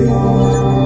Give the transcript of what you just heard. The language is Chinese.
我。